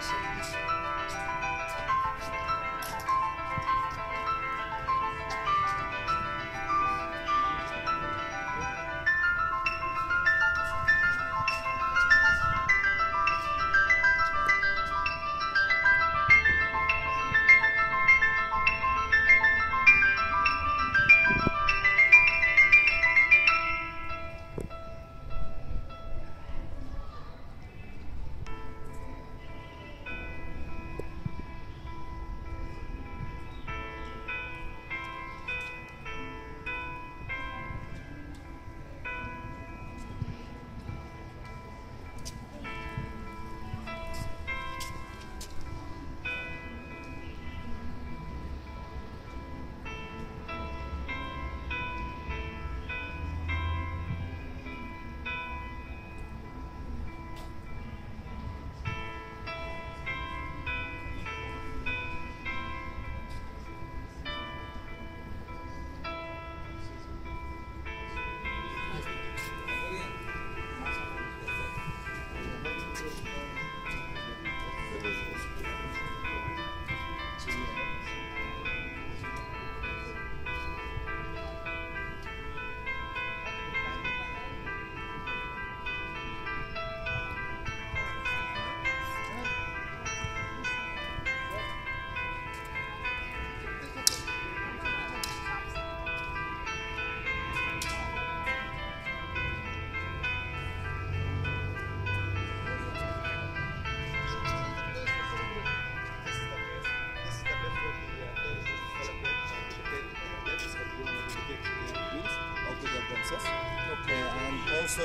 process. also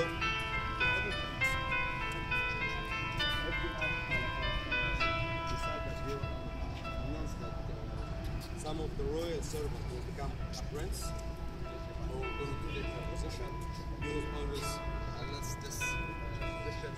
some of the royal servants will become prince or go to take position. You will always, unless this position.